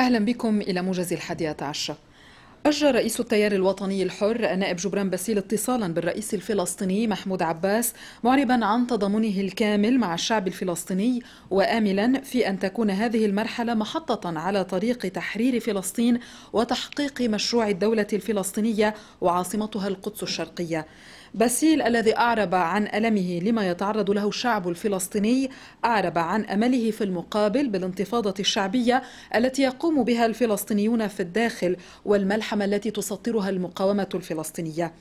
أهلا بكم إلى موجز الحادية عشرة أجرى رئيس التيار الوطني الحر النائب جبران باسيل اتصالا بالرئيس الفلسطيني محمود عباس معربا عن تضامنه الكامل مع الشعب الفلسطيني وآملا في أن تكون هذه المرحلة محطة على طريق تحرير فلسطين وتحقيق مشروع الدولة الفلسطينية وعاصمتها القدس الشرقية. باسيل الذي أعرب عن ألمه لما يتعرض له الشعب الفلسطيني أعرب عن أمله في المقابل بالانتفاضة الشعبية التي يقوم بها الفلسطينيون في الداخل والملحمة التي تسطرها المقاومة الفلسطينية.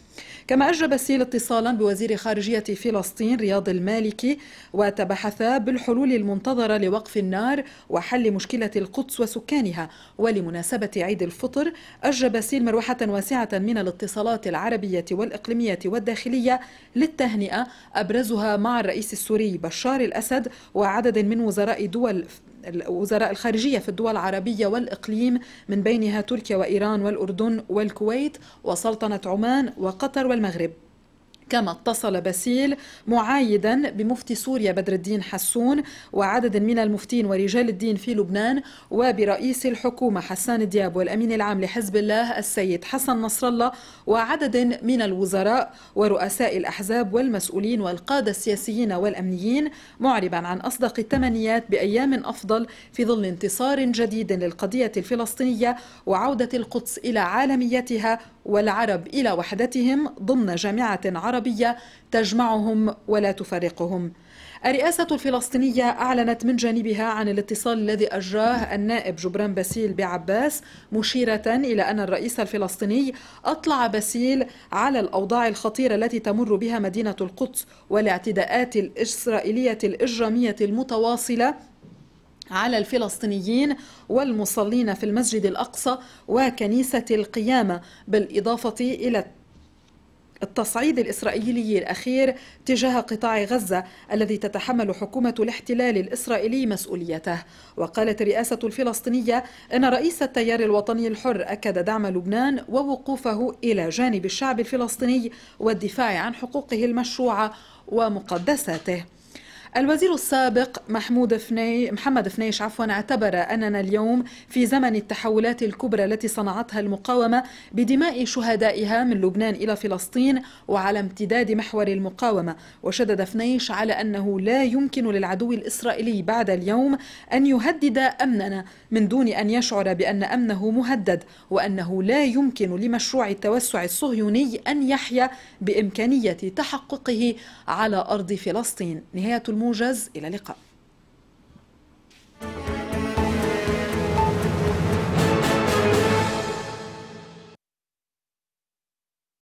كما أجرى باسيل اتصالا بوزير خارجية فلسطين رياض المالكي وتباحثا بالحلول المنتظرة لوقف النار وحل مشكلة القدس وسكانها. ولمناسبة عيد الفطر أجرى باسيل مروحة واسعة من الاتصالات العربية والإقليمية والداخلية الداخلية للتهنئة أبرزها مع الرئيس السوري بشار الأسد وعدد من وزراء دول وزراء الخارجية في الدول العربية والإقليم من بينها تركيا وإيران والأردن والكويت وسلطنة عمان وقطر والمغرب. كما اتصل باسيل معايدا بمفتي سوريا بدر الدين حسون وعدد من المفتين ورجال الدين في لبنان وبرئيس الحكومة حسان دياب والأمين العام لحزب الله السيد حسن نصر الله وعدد من الوزراء ورؤساء الأحزاب والمسؤولين والقادة السياسيين والأمنيين معربا عن أصدق التمنيات بأيام أفضل في ظل انتصار جديد للقضية الفلسطينية وعودة القدس إلى عالميتها والعرب إلى وحدتهم ضمن جامعة عربية تجمعهم ولا تفرقهم الرئاسة الفلسطينية أعلنت من جانبها عن الاتصال الذي أجراه النائب جبران باسيل بعباس مشيرة إلى أن الرئيس الفلسطيني أطلع باسيل على الأوضاع الخطيرة التي تمر بها مدينة القدس والاعتداءات الإسرائيلية الإجرامية المتواصلة على الفلسطينيين والمصلين في المسجد الأقصى وكنيسة القيامة بالإضافة إلى التصعيد الإسرائيلي الأخير تجاه قطاع غزة الذي تتحمل حكومة الاحتلال الإسرائيلي مسؤوليته. وقالت الرئاسة الفلسطينية أن رئيس التيار الوطني الحر أكد دعم لبنان ووقوفه إلى جانب الشعب الفلسطيني والدفاع عن حقوقه المشروعة ومقدساته. الوزير السابق محمود فني محمد فنيش عفوا اعتبر أننا اليوم في زمن التحولات الكبرى التي صنعتها المقاومة بدماء شهدائها من لبنان إلى فلسطين وعلى امتداد محور المقاومة. وشدد فنيش على أنه لا يمكن للعدو الإسرائيلي بعد اليوم أن يهدد أمننا من دون أن يشعر بأن أمنه مهدد وأنه لا يمكن لمشروع التوسع الصهيوني أن يحيا بإمكانية تحققه على أرض فلسطين. نهاية الموجز إلى اللقاء.